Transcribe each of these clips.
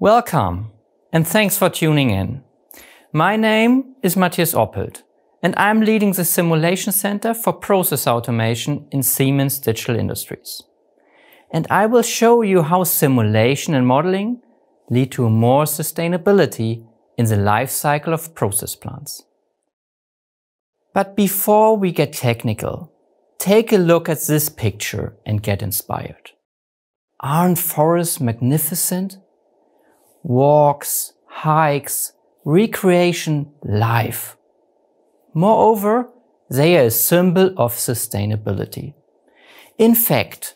Welcome and thanks for tuning in. My name is Matthias Oppelt and I'm leading the Simulation Center for Process Automation in Siemens Digital Industries. And I will show you how simulation and modeling lead to more sustainability in the life cycle of process plants. But before we get technical, take a look at this picture and get inspired. Aren't forests magnificent? Walks, hikes, recreation, life. Moreover, they are a symbol of sustainability. In fact,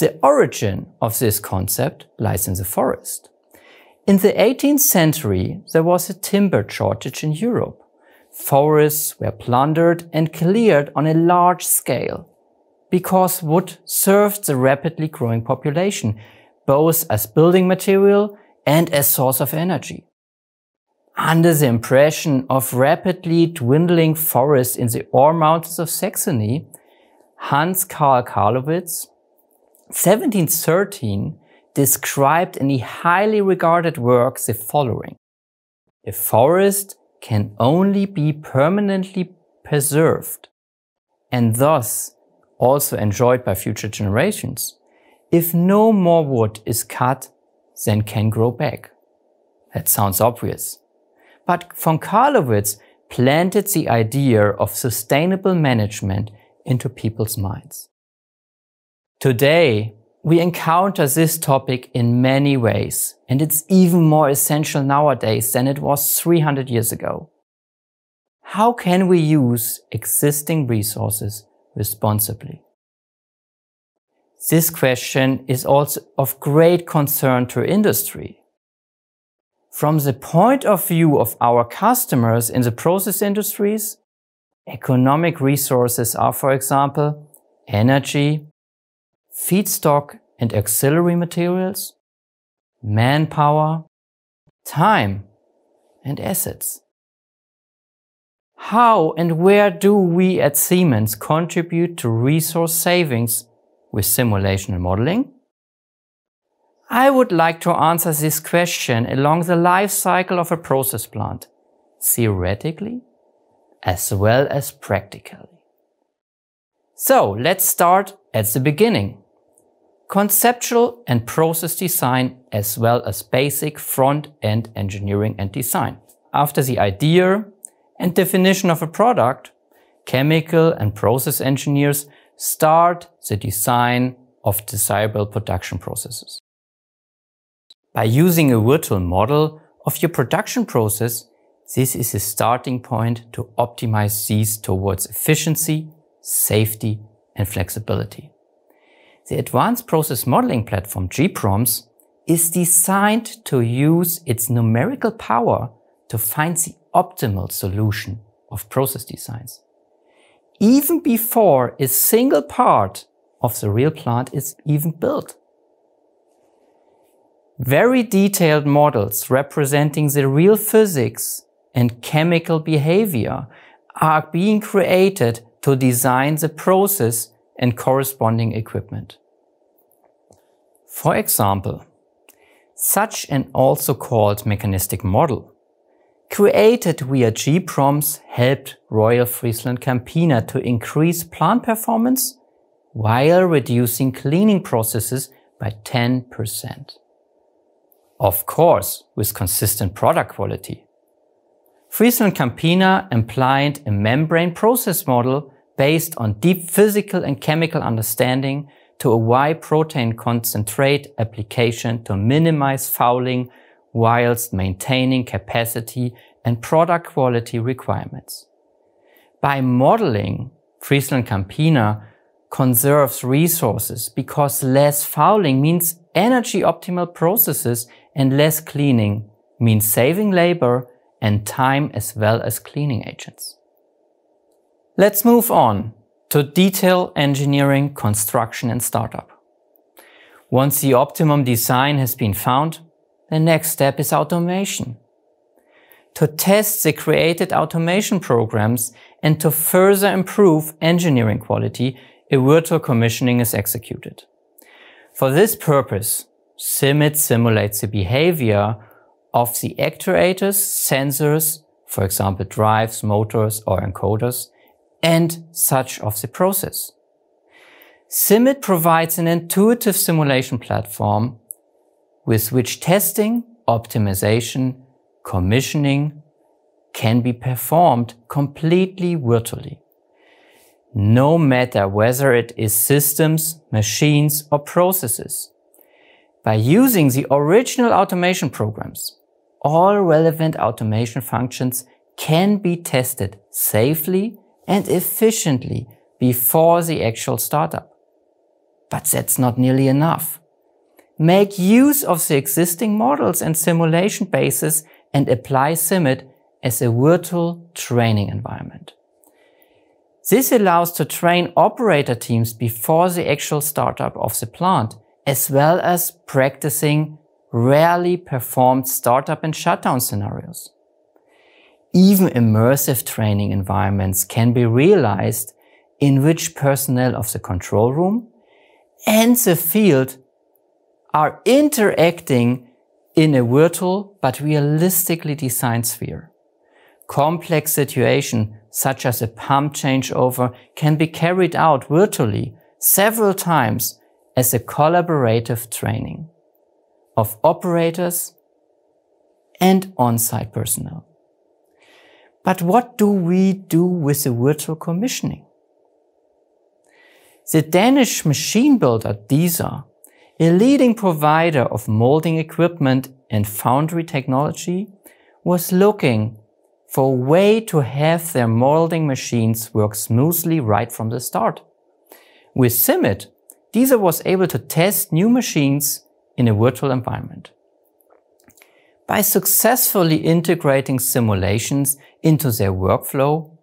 the origin of this concept lies in the forest. In the 18th century, there was a timber shortage in Europe. Forests were plundered and cleared on a large scale because wood served the rapidly growing population, both as building material and as source of energy. Under the impression of rapidly dwindling forests in the Ore Mountains of Saxony, Hans Karl Carlowitz, 1713, described in a highly regarded work the following. A forest can only be permanently preserved and thus also enjoyed by future generations if no more wood is cut than can grow back. That sounds obvious. But von Carlowitz planted the idea of sustainable management into people's minds. Today, we encounter this topic in many ways, and it's even more essential nowadays than it was 300 years ago. How can we use existing resources responsibly? This question is also of great concern to industry. From the point of view of our customers in the process industries, economic resources are, for example, energy, feedstock and auxiliary materials, manpower, time, and assets. How and where do we at Siemens contribute to resource savings with simulation and modeling? I would like to answer this question along the life cycle of a process plant, theoretically as well as practically. So let's start at the beginning conceptual and process design as well as basic front-end engineering and design. After the idea and definition of a product, chemical and process engineers start the design of desirable production processes. By using a virtual model of your production process, this is a starting point to optimize these towards efficiency, safety, and flexibility. The Advanced Process Modeling platform gPROMS is designed to use its numerical power to find the optimal solution of process designs. Even before a single part of the real plant is even built. Very detailed models representing the real physics and chemical behavior are being created to design the process and corresponding equipment. For example, such an also called mechanistic model created via gPROMS helped Royal Friesland Campina to increase plant performance while reducing cleaning processes by 10%. Of course, with consistent product quality. Friesland Campina employed a membrane process model based on deep physical and chemical understanding to a whey protein concentrate application to minimize fouling whilst maintaining capacity and product quality requirements. By modeling, Friesland Campina conserves resources because less fouling means energy optimal processes and less cleaning means saving labor and time as well as cleaning agents. Let's move on to detail engineering, construction and startup. Once the optimum design has been found, the next step is automation. To test the created automation programs and to further improve engineering quality, a virtual commissioning is executed. For this purpose, SIMIT simulates the behavior of the actuators, sensors, for example, drives, motors, or encoders, and such of the process. SIMIT provides an intuitive simulation platform with which testing, optimization, commissioning can be performed completely virtually. No matter whether it is systems, machines, or processes. By using the original automation programs, all relevant automation functions can be tested safely and efficiently before the actual startup. But that's not nearly enough. Make use of the existing models and simulation bases and apply SIMIT as a virtual training environment. This allows to train operator teams before the actual startup of the plant, as well as practicing rarely performed startup and shutdown scenarios. Even immersive training environments can be realized in which personnel of the control room and the field are interacting in a virtual but realistically designed sphere. Complex situations such as a pump changeover can be carried out virtually several times as a collaborative training of operators and on-site personnel. But what do we do with the virtual commissioning? The Danish machine builder DISA, a leading provider of molding equipment and foundry technology, was looking for a way to have their molding machines work smoothly right from the start. With SIMIT, DISA was able to test new machines in a virtual environment. By successfully integrating simulations into their workflow,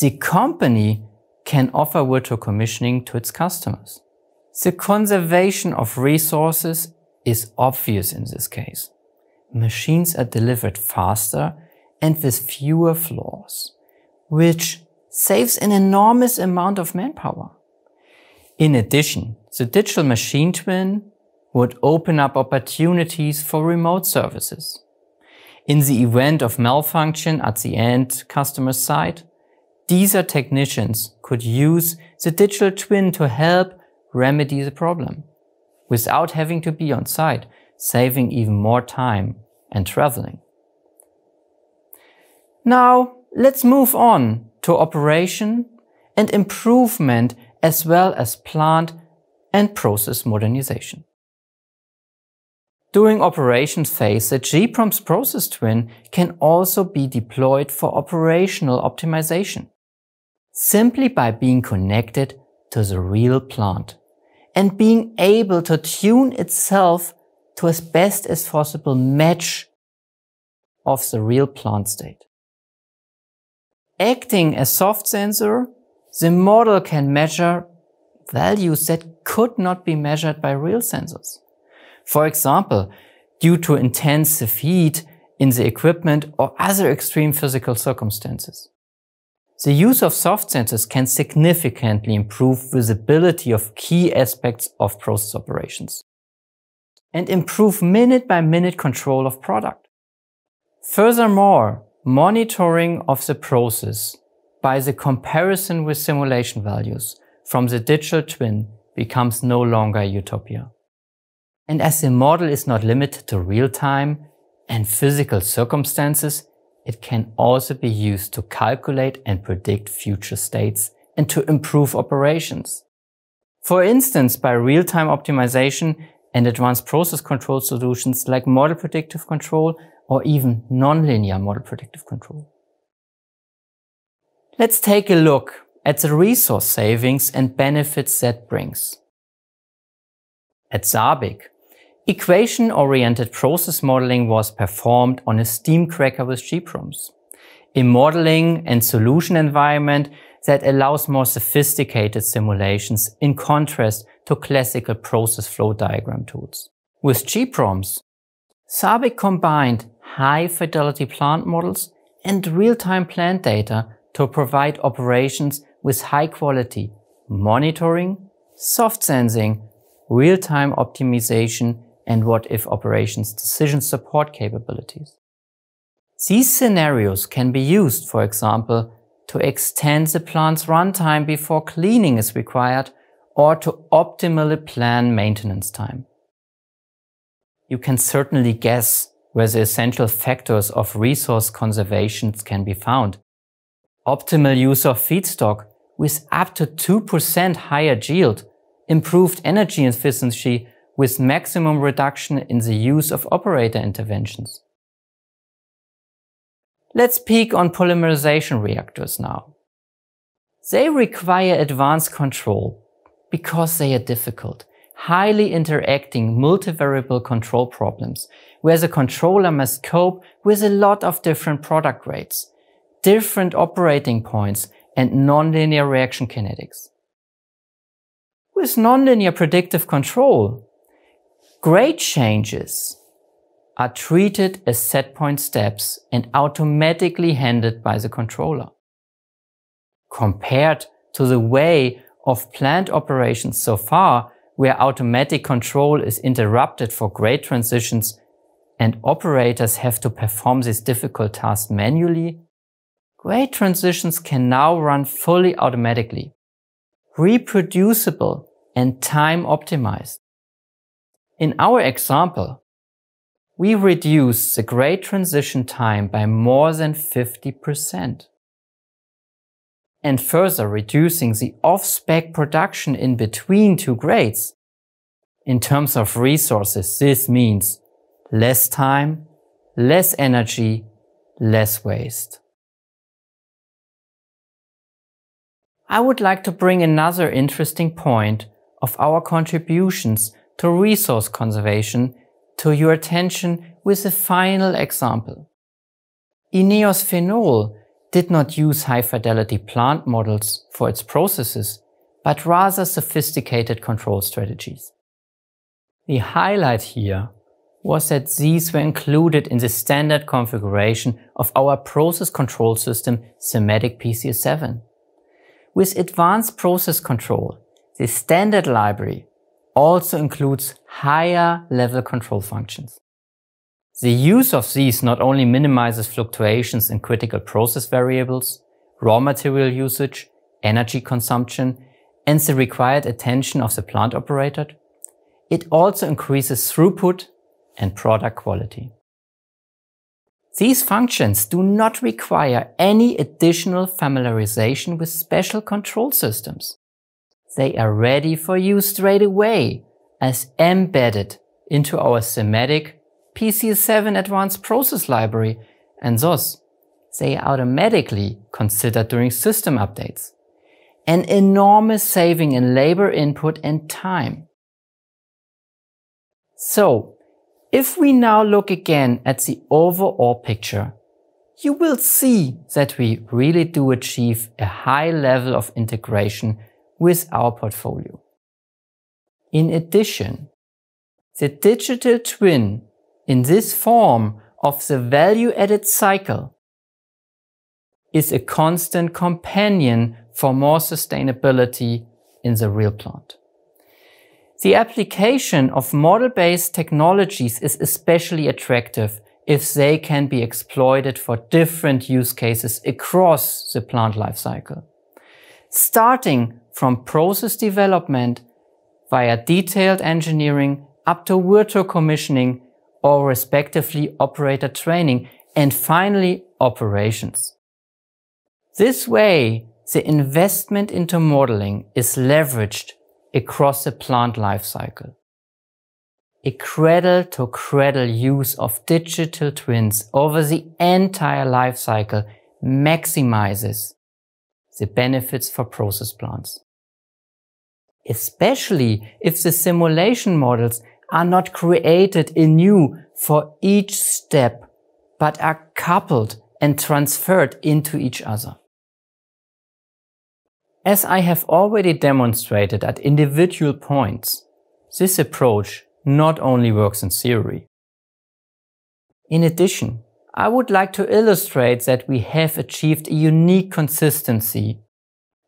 the company can offer virtual commissioning to its customers. The conservation of resources is obvious in this case. Machines are delivered faster and with fewer flaws, which saves an enormous amount of manpower. In addition, the digital machine twin would open up opportunities for remote services. In the event of malfunction at the end customer site, DISA technicians could use the digital twin to help remedy the problem without having to be on site, saving even more time and traveling. Now, let's move on to operation and improvement as well as plant and process modernization. During operation phase, the gPROMS process twin can also be deployed for operational optimization, simply by being connected to the real plant and being able to tune itself to as best as possible match of the real plant state. Acting as soft sensor, the model can measure values that could not be measured by real sensors. For example, due to intensive heat in the equipment or other extreme physical circumstances. The use of soft sensors can significantly improve visibility of key aspects of process operations and improve minute by minute control of product. Furthermore, monitoring of the process by the comparison with simulation values from the digital twin becomes no longer a utopia. And as the model is not limited to real time and physical circumstances, it can also be used to calculate and predict future states and to improve operations. For instance, by real-time optimization and advanced process control solutions like model predictive control or even nonlinear model predictive control. Let's take a look at the resource savings and benefits that brings. At SABIC, equation-oriented process modeling was performed on a steam cracker with gPROMS, a modeling and solution environment that allows more sophisticated simulations in contrast to classical process flow diagram tools. With gPROMS, SABIC combined high fidelity plant models and real-time plant data to provide operations with high quality monitoring, soft sensing, real-time optimization, and what if operations decision support capabilities. These scenarios can be used, for example, to extend the plant's runtime before cleaning is required or to optimally plan maintenance time. You can certainly guess where the essential factors of resource conservation can be found. Optimal use of feedstock with up to 2% higher yield, improved energy efficiency with maximum reduction in the use of operator interventions. Let's peek on polymerization reactors now. They require advanced control because they are difficult, highly interacting multivariable control problems, where the controller must cope with a lot of different product rates, different operating points, and nonlinear reaction kinetics. With nonlinear predictive control, grade changes are treated as set point steps and automatically handled by the controller. Compared to the way of plant operations so far, where automatic control is interrupted for grade transitions and operators have to perform this difficult task manually, grade transitions can now run fully automatically, reproducible and time optimized. In our example, we reduced the grade transition time by more than 50%. And further reducing the off-spec production in between two grades. In terms of resources, this means less time, less energy, less waste. I would like to bring another interesting point of our contributions to resource conservation to your attention with a final example. Ineos Phenol did not use high fidelity plant models for its processes, but rather sophisticated control strategies. The highlight here was that these were included in the standard configuration of our process control system Simatic PCS7. With advanced process control, the standard library also includes higher level control functions. The use of these not only minimizes fluctuations in critical process variables, raw material usage, energy consumption, and the required attention of the plant operator, it also increases throughput and product quality. These functions do not require any additional familiarization with special control systems they are ready for you straight away as embedded into our Simatic PCS7 advanced process library and thus they are automatically considered during system updates. An enormous saving in labor input and time. So, if we now look again at the overall picture, you will see that we really do achieve a high level of integration with our portfolio. In addition, the digital twin in this form of the value added cycle is a constant companion for more sustainability in the real plant. The application of model-based technologies is especially attractive if they can be exploited for different use cases across the plant lifecycle. Starting from process development via detailed engineering up to virtual commissioning or respectively operator training and finally operations. This way, the investment into modeling is leveraged across the plant lifecycle. A cradle to cradle use of digital twins over the entire lifecycle maximizes the benefits for process plants especially if the simulation models are not created anew for each step, but are coupled and transferred into each other. As I have already demonstrated at individual points, this approach not only works in theory. In addition, I would like to illustrate that we have achieved a unique consistency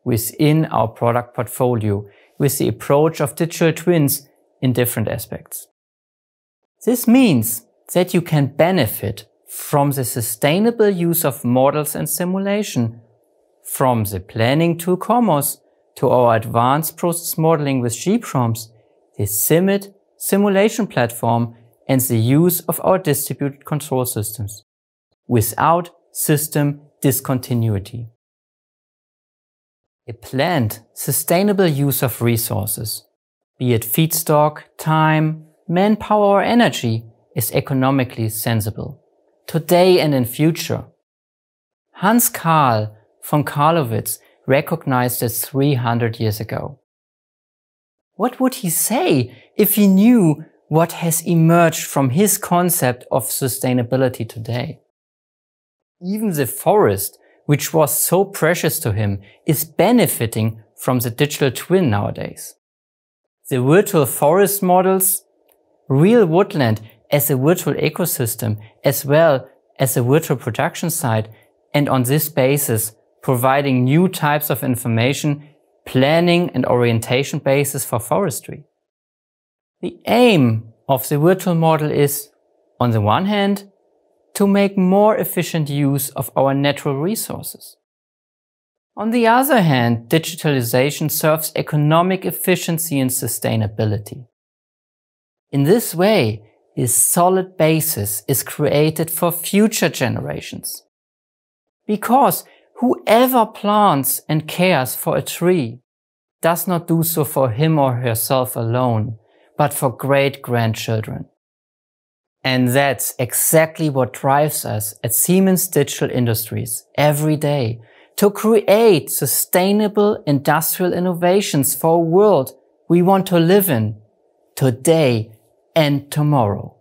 within our product portfolio with the approach of digital twins in different aspects. This means that you can benefit from the sustainable use of models and simulation, from the planning tool Comos to our advanced process modeling with gPROMS, the SIMIT simulation platform and the use of our distributed control systems without system discontinuity. A planned, sustainable use of resources, be it feedstock, time, manpower or energy, is economically sensible, today and in future. Hans Karl von Carlowitz recognized this 300 years ago. What would he say if he knew what has emerged from his concept of sustainability today? Even the forest, which was so precious to him, is benefiting from the digital twin nowadays. The virtual forest models, real woodland as a virtual ecosystem, as well as a virtual production site, and on this basis, providing new types of information, planning and orientation basis for forestry. The aim of the virtual model is, on the one hand, to make more efficient use of our natural resources. On the other hand, digitalization serves economic efficiency and sustainability. In this way, a solid basis is created for future generations. Because whoever plants and cares for a tree does not do so for him or herself alone, but for great grandchildren. And that's exactly what drives us at Siemens Digital Industries every day to create sustainable industrial innovations for a world we want to live in today and tomorrow.